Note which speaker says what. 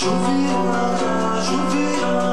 Speaker 1: Juvira, Juvira